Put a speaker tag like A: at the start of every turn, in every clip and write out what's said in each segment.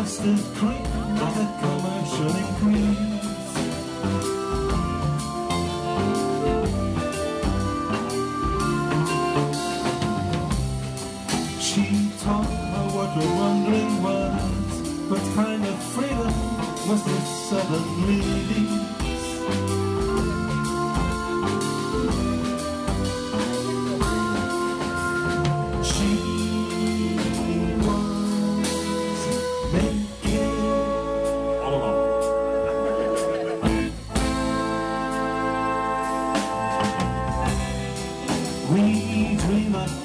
A: requested creep of a commercial increase. She taught her what we're wondering was, what kind of freedom was this sudden release?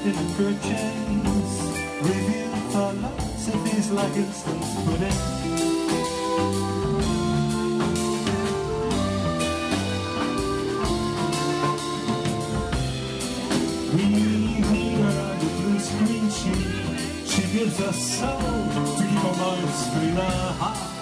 A: Dream up in fur chains, review philosophies like instant pudding. We her the blue screen sheet. She gives us soul to keep our minds screen high.